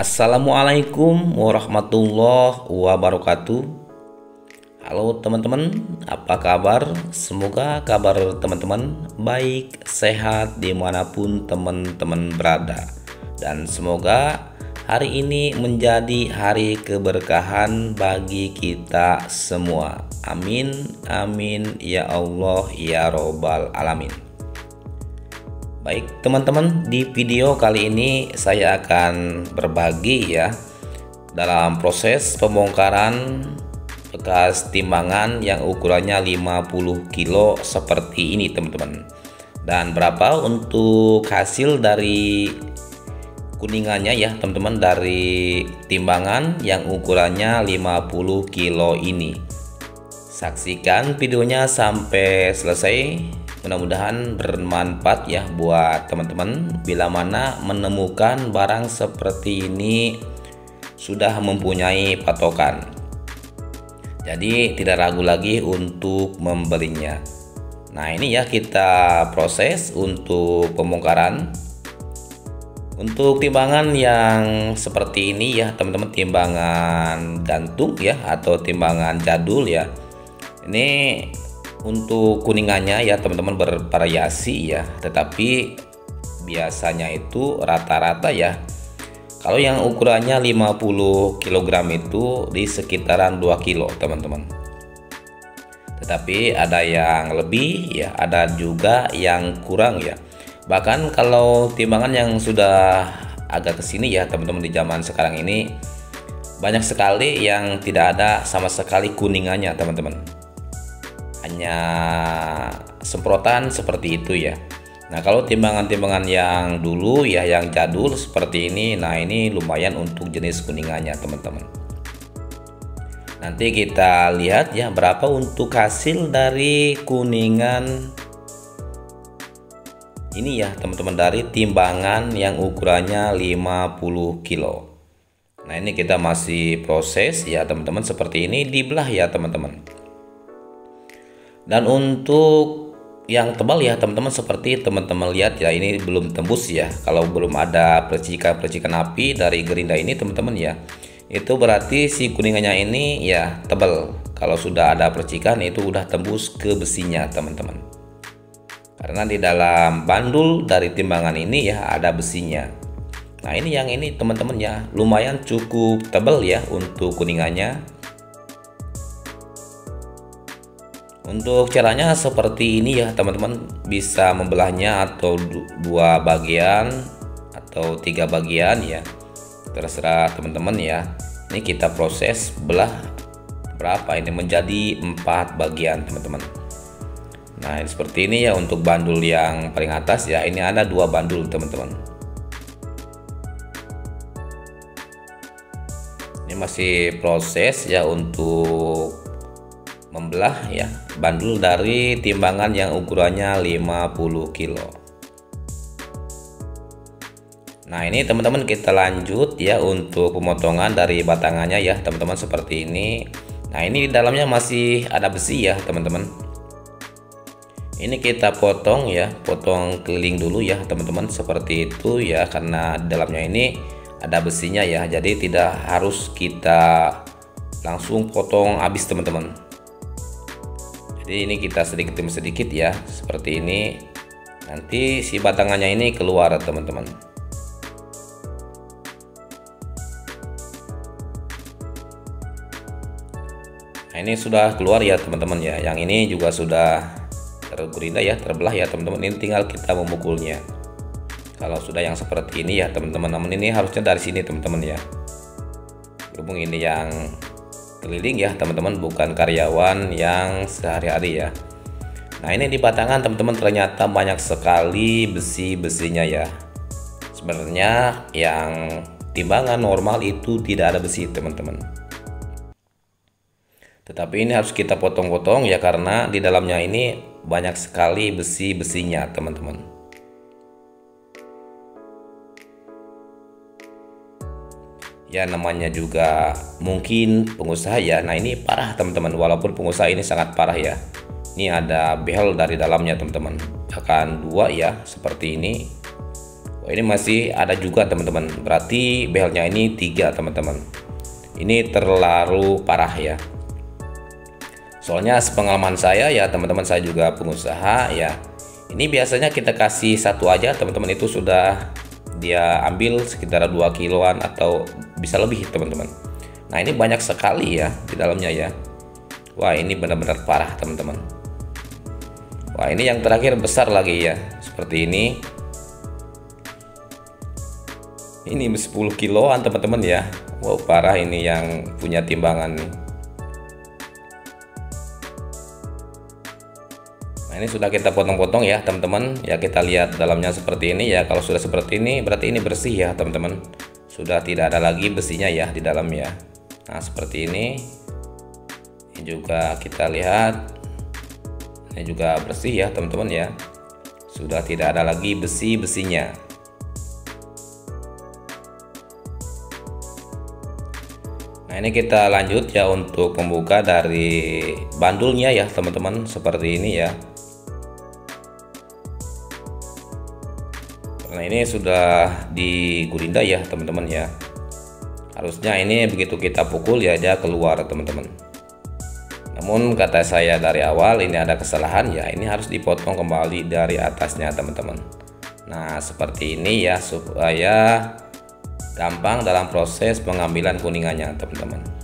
Assalamualaikum warahmatullahi wabarakatuh. Halo teman-teman, apa kabar? Semoga kabar teman-teman baik, sehat di mana pun teman-teman berada. Dan semoga hari ini menjadi hari keberkahan bagi kita semua. Amin, amin, ya Allah, ya Robbal Alamin Baik teman-teman di video kali ini saya akan berbagi ya dalam proses pembongkaran bekas timbangan yang ukurannya 50 kilo seperti ini teman-teman. Dan berapa untuk hasil dari kuningannya ya teman-teman dari timbangan yang ukurannya 50 kilo ini. Saksikan videonya sampai selesai Mudah-mudahan bermanfaat ya buat teman-teman bila mana menemukan barang seperti ini sudah mempunyai patokan. Jadi tidak ragu lagi untuk membelinya. Nah, ini ya kita proses untuk pembongkaran. Untuk timbangan yang seperti ini ya, teman-teman timbangan gantung ya atau timbangan jadul ya. Ini untuk kuningannya ya teman-teman bervariasi ya. Tetapi biasanya itu rata-rata ya. Kalau yang ukurannya 50 kg itu di sekitaran 2 kilo teman-teman. Tetapi ada yang lebih ya ada juga yang kurang ya. Bahkan kalau timbangan yang sudah agak ke sini ya teman-teman di zaman sekarang ini banyak sekali yang tidak ada sama sekali kuningannya teman-teman hanya semprotan seperti itu ya. Nah kalau timbangan-timbangan yang dulu ya yang jadul seperti ini Nah ini lumayan untuk jenis kuningannya teman-teman. Nanti kita lihat ya berapa untuk hasil dari kuningan ini ya teman-teman dari timbangan yang ukurannya 50 kilo. Nah ini kita masih proses ya teman-teman seperti ini dibelah ya teman-teman dan untuk yang tebal ya teman-teman seperti teman-teman lihat ya ini belum tembus ya. Kalau belum ada percikan-percikan api dari gerinda ini teman-teman ya itu berarti si kuningannya ini ya tebal. Kalau sudah ada percikan itu udah tembus ke besinya teman-teman. Karena di dalam bandul dari timbangan ini ya ada besinya. Nah ini yang ini teman-teman ya lumayan cukup tebal ya untuk kuningannya Untuk caranya seperti ini ya teman-teman. Bisa membelahnya atau dua bagian atau tiga bagian ya. Terserah teman-teman ya. Ini kita proses belah berapa? Ini menjadi empat bagian teman-teman. Nah seperti ini ya untuk bandul yang paling atas ya. Ini ada dua bandul teman-teman. Ini masih proses ya untuk membelah ya bandul dari timbangan yang ukurannya 50 kilo. Nah ini teman-teman kita lanjut ya untuk pemotongan dari batangannya ya teman-teman seperti ini. Nah ini di dalamnya masih ada besi ya teman-teman. Ini kita potong ya potong keliling dulu ya teman-teman seperti itu ya karena di dalamnya ini ada besinya ya. Jadi tidak harus kita langsung potong habis teman-teman jadi ini kita sedikit demi sedikit ya seperti ini. Nanti si batangannya ini keluar teman-teman. Nah ini sudah keluar ya teman-teman ya. Yang ini juga sudah tergerinda ya terbelah ya teman-teman. Ini tinggal kita memukulnya. Kalau sudah yang seperti ini ya teman-teman. Namun ini harusnya dari sini teman-teman ya. Berhubung ini yang keliling ya teman-teman bukan karyawan yang sehari-hari ya. Nah ini di batangan teman-teman ternyata banyak sekali besi-besinya ya. Sebenarnya yang timbangan normal itu tidak ada besi teman-teman. Tetapi ini harus kita potong-potong ya karena di dalamnya ini banyak sekali besi-besinya teman-teman ya namanya juga mungkin pengusaha ya. Nah ini parah teman-teman. Walaupun pengusaha ini sangat parah ya. Ini ada behel dari dalamnya teman-teman. Akan dua ya seperti ini. Ini masih ada juga teman-teman. Berarti belnya ini tiga teman-teman. Ini terlalu parah ya. Soalnya sepengalaman saya ya teman-teman saya juga pengusaha ya. Ini biasanya kita kasih satu aja teman-teman. Itu sudah dia ambil sekitar 2 kiloan atau bisa lebih teman-teman. Nah ini banyak sekali ya di dalamnya ya. Wah ini benar-benar parah teman-teman. Wah ini yang terakhir besar lagi ya seperti ini. Ini 10 kiloan teman-teman ya. Wow parah ini yang punya timbangan nih. Nah ini sudah kita potong-potong ya teman-teman. Ya kita lihat dalamnya seperti ini ya. Kalau sudah seperti ini berarti ini bersih ya teman-teman sudah tidak ada lagi besinya ya di dalam ya. Nah seperti ini. Ini juga kita lihat. Ini juga bersih ya teman-teman ya. Sudah tidak ada lagi besi-besinya. Nah ini kita lanjut ya untuk membuka dari bandulnya ya teman-teman. Seperti ini ya Nah ini sudah digurinda ya teman-teman ya. Harusnya ini begitu kita pukul ya dia keluar teman-teman. Namun kata saya dari awal ini ada kesalahan ya ini harus dipotong kembali dari atasnya teman-teman. Nah seperti ini ya supaya gampang dalam proses pengambilan kuningannya teman-teman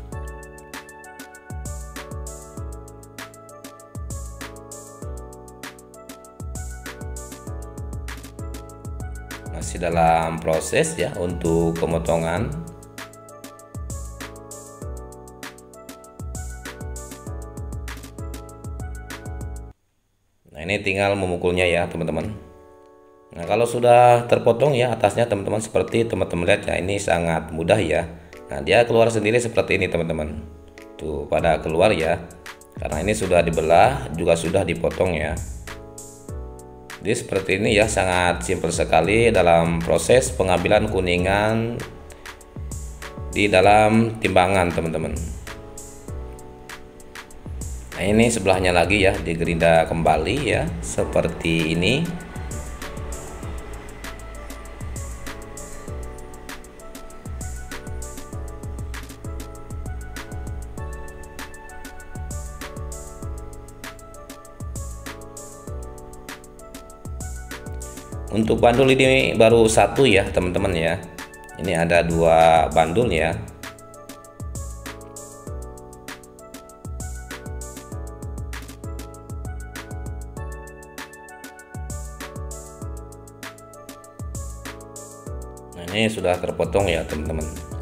masih dalam proses ya untuk pemotongan. Nah ini tinggal memukulnya ya teman-teman. Nah kalau sudah terpotong ya atasnya teman-teman seperti teman-teman lihat ya ini sangat mudah ya. Nah dia keluar sendiri seperti ini teman-teman. Tuh pada keluar ya. Karena ini sudah dibelah juga sudah dipotong ya Jadi seperti ini ya sangat simpel sekali dalam proses pengambilan kuningan Di dalam timbangan teman-teman. Nah ini sebelahnya lagi ya digerinda kembali ya seperti ini untuk bandul ini baru satu ya teman-teman ya. Ini ada dua bandul ya. Nah ini sudah terpotong ya teman-teman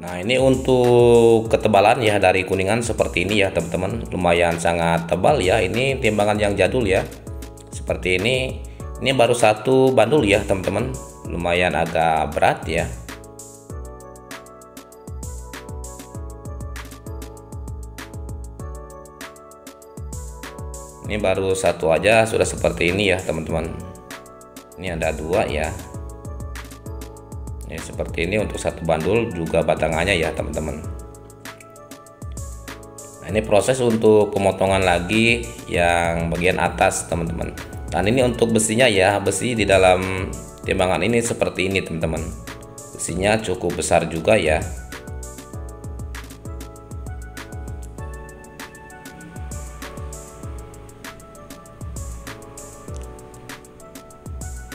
Nah ini untuk ketebalan ya dari kuningan seperti ini ya teman-teman. Lumayan sangat tebal ya. Ini timbangan yang jadul ya. Seperti ini. Ini baru satu bandul ya teman-teman. Lumayan agak berat ya. Ini baru satu aja sudah seperti ini ya teman-teman. Ini ada dua ya ya seperti ini untuk satu bandul juga batangannya ya teman-teman. Nah ini proses untuk pemotongan lagi yang bagian atas teman-teman. Dan ini untuk besinya ya besi di dalam timbangan ini seperti ini teman-teman. Besinya cukup besar juga ya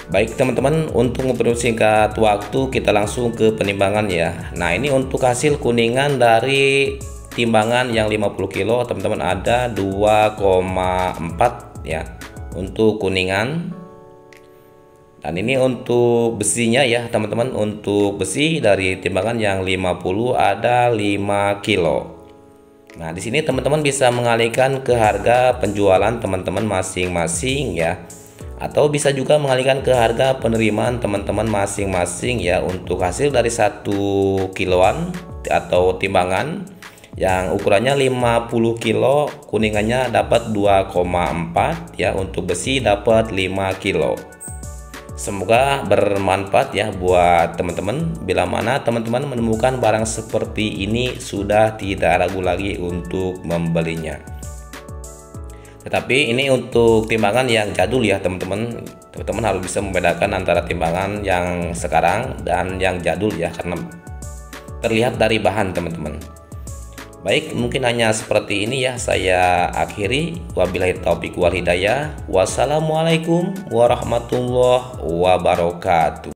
Baik teman-teman untuk mempersingkat waktu kita langsung ke penimbangan ya. Nah ini untuk hasil kuningan dari timbangan yang 50 kilo teman-teman ada 2,4 ya untuk kuningan. Dan ini untuk besinya ya teman-teman untuk besi dari timbangan yang 50 ada 5 kilo. Nah di sini teman-teman bisa mengalihkan ke harga penjualan teman-teman masing-masing ya atau bisa juga mengalihkan ke harga penerimaan teman-teman masing-masing ya untuk hasil dari satu kiloan atau timbangan yang ukurannya 50 kilo kuningannya dapat 2,4 ya untuk besi dapat 5 kilo. Semoga bermanfaat ya buat teman-teman. Bila mana teman-teman menemukan barang seperti ini sudah tidak ragu lagi untuk membelinya tetapi ini untuk timbangan yang jadul ya teman-teman. Teman-teman harus bisa membedakan antara timbangan yang sekarang dan yang jadul ya karena terlihat dari bahan teman-teman. Baik mungkin hanya seperti ini ya saya akhiri. Wabillahi taufik wal hidayah. Wassalamualaikum warahmatullahi wabarakatuh